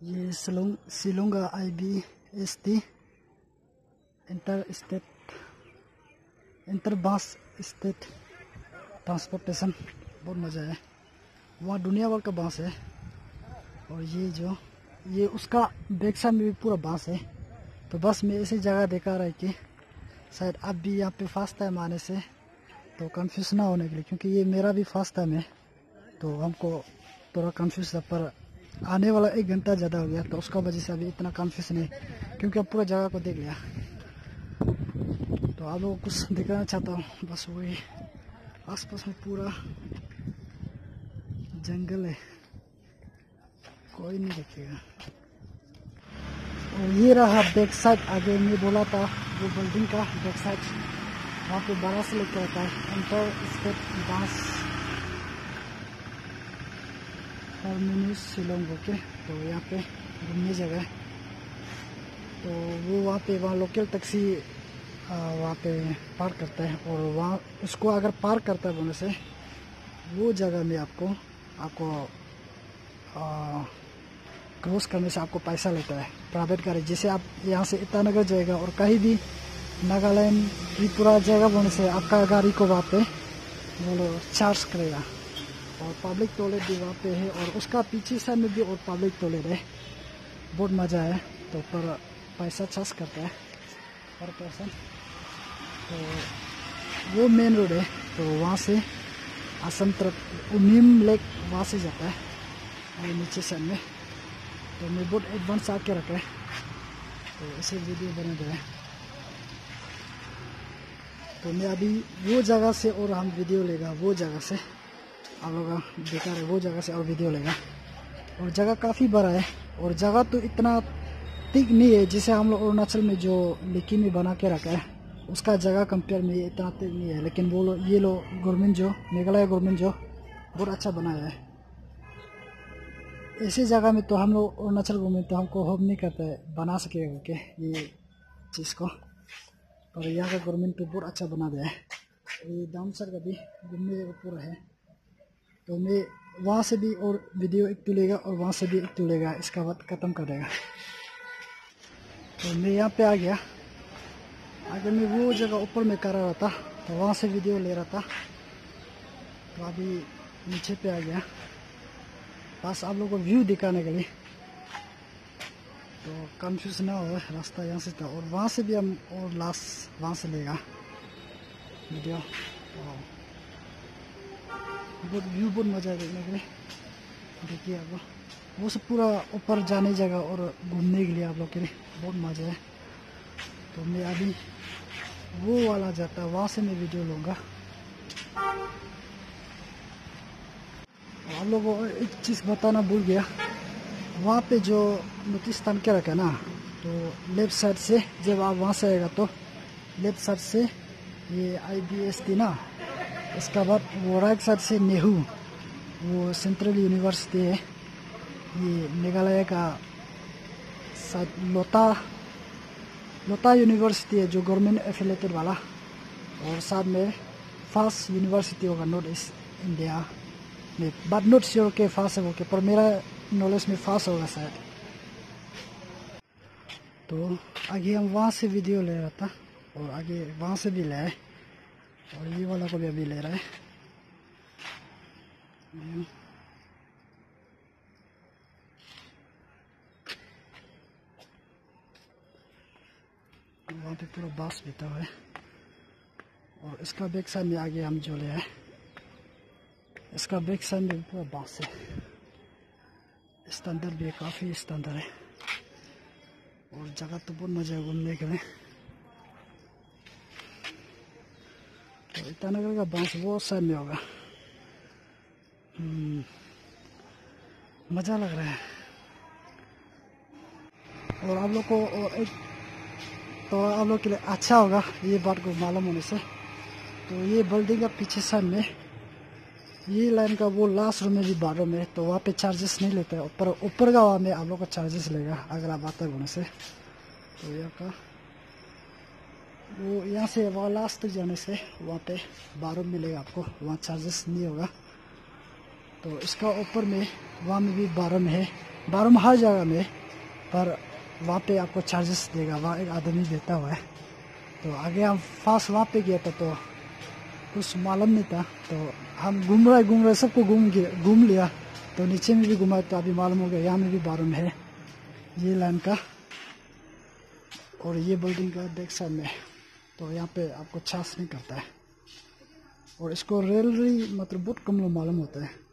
ये सिलोंग शिलोंग का I B S T inter state inter bus state transportation बहुत मज़ा है। वहाँ दुनिया भर का बाँस है। और ये जो, ये उसका बैक साइड में भी पूरा बाँस है। तो बस मैं ऐसी जगह देखा रहा है कि शायद अब भी यहाँ पे फ़र्स्ट टाइम आने से तो कंफ्यूज ना होने के लिए, क्योंकि ये मेरा भी फ़र्स्ट टाइम है। तो हमको थोड़ा कंफ्यूज था पर आने वाला एक घंटा ज़्यादा हो गया तो उसका वजह से अभी इतना कंफ्यूज नहीं, क्योंकि अब पूरा जगह को देख लिया। तो आप लोग कुछ दिखाना चाहता हूँ, बस वही। आसपास में पूरा जंगल है। कोई नहीं देखेगा। और ये रहा बैक साइड आगे मैं बोला था, वो बिल्डिंग का बैक साइड वहाँ पे बड़ा से लेकर आता है inter state bus terminus Shillong होके तो यहाँ पे घूमने जगह है। तो वो वहाँ पे, वहाँ लोकल टैक्सी वहाँ पे पार करता है और वहाँ उसको अगर पार करता है बोलने से, वो जगह में आपको आपको क्रॉस करने से आपको पैसा लेता है प्राइवेट गाड़ी जैसे आप यहाँ से ईटानगर जाएगा और कहीं भी नागालैंड, त्रिपुरा जाएगा बोलने से आपका गाड़ी को वहाँ पे लोग चार्ज करेगा। और पब्लिक टॉयलेट भी वहाँ पे है और उसका पीछे साइड में भी और पब्लिक टॉयलेट है। बहुत मज़ा है। तो पर पैसा चार्ज करता है। पर पर्सन तो वो मेन रोड है। तो वहाँ से असम तरफ़ नीम लेक वहाँ से जाता है। नीचे साइड में। तो मैं बहुत एडवांस आके रखा है। तो ऐसे वीडियो बने गए तो मैं अभी वो जगह से और हम वीडियो लेगा, वो जगह से। आप लोग देखा रहे, वो जगह से और वीडियो लेगा। और जगह काफ़ी बड़ा है, और जगह तो इतना ठीक नहीं है जिसे हम लोग अरुणाचल में जो लिकी में बना के रखा है, उसका जगह कंपेयर में इतना ठीक नहीं है। लेकिन वो लोग, ये लोग गवर्नमेंट जो, मेघालय गवर्नमेंट जो, बहुत अच्छा बनाया है। ऐसी जगह में तो हम लोग अरुणाचल गवर्नमेंट तो हमको होप नहीं करता है, बना सके करके ये चीज़ को। और यहाँ का गवर्नमेंट तो बहुत अच्छा बना दिया है। ये दामसर का भी घूमने जगह पूरा है। तो मैं वहाँ से भी और वीडियो एक तुलेगा और वहाँ से भी एक तुलेगा, इसका बाद ख़त्म कर देगा। तो मैं यहाँ पे आ गया। अगर मैं वो जगह ऊपर में कर रहा था तो वहाँ से वीडियो ले रहा था। तो अभी नीचे पे आ गया। बस आप लोगों को व्यू दिखाने के लिए। तो कंफ्यूज ना हो, रास्ता यहाँ से था। और वहाँ से भी हम और लास्ट वहाँ से लेगा वीडियो तो बहुत व्यू बहुत मज़ा है देखने। के लिए देखिए आप लोग। वो सब पूरा ऊपर जाने जगह और घूमने के लिए आप लोग के लिए बहुत मज़ा है। तो मैं अभी वो वाला जाता है, वहाँ से मैं वीडियो लूँगा। आप लोगों को एक चीज़ बताना भूल गया। वहाँ पे जो नोटिस तान के रखा ना तो लेफ़्ट साइड से जब आप वहाँ से आएगा तो लेफ़्ट साइड से ये आई बी एस टी ना इसका बाद वो राइट साइड से नेहरू, वो सेंट्रल यूनिवर्सिटी है। ये मेघालय का लोता लोता यूनिवर्सिटी है, जो गवर्नमेंट एफिलेटेड वाला। और साथ में फ़र्स्ट यूनिवर्सिटी होगा, नॉर्थ ईस्ट इंडिया में। बट नॉट श्योर के फास्ट है वो के पर मेरा नॉलेज में फास्ट होगा शायद। तो आगे हम वहाँ से वीडियो ले रहा था, और आगे वहाँ से भी ले आए। और ये वाला को भी अभी ले रहा है। वहाँ पे पूरा बास बीता हुआ है। और इसका बैक साइड में आगे हम जो ले आए, इसका बैक साइड में पूरा बाँस है। स्टैंडर्ड भी काफ़ी स्टैंडर्ड है। और जगह तो बहुत मज़ा है घूमने के लिए। ईटानगर का बाँस वो साइड में होगा मज़ा लग रहा है और आप लोग को और एक तो आप लोग के लिए अच्छा होगा ये बात को मालूम होने से तो ये बिल्डिंग का पीछे साइड में ये लाइन का वो लास्ट रूम में भी बाथरूम है तो वहाँ पे चार्जेस नहीं लेते ऊपर ऊपर का वहाँ में आप लोग का चार्जेस लेगा अगर आप आते होने से तो यहाँ का वो यहाँ से वहाँ लास्ट तक जाने से वहाँ पे बाथरूम मिलेगा आपको, वहाँ चार्जेस नहीं होगा। तो इसका ऊपर में, वहाँ में भी बाथरूम है। बारूम हर जगह में, पर वहाँ पे आपको चार्जेस देगा, वहाँ एक आदमी देता हुआ है। तो आगे हम फास्ट वहाँ पे गया था तो कुछ मालूम नहीं था। तो हम घूम रहे घूम रहे, सबको घूम गया घूम लिया। तो नीचे में भी घुमा तो अभी मालूम हो गया, यहाँ में भी बारूम है। ये लाइन का, और ये बिल्डिंग का साइड में तो यहाँ पे आपको छाछ नहीं करता है। और इसको रेलरी मतलब बहुत कम लोग मालूम होता है।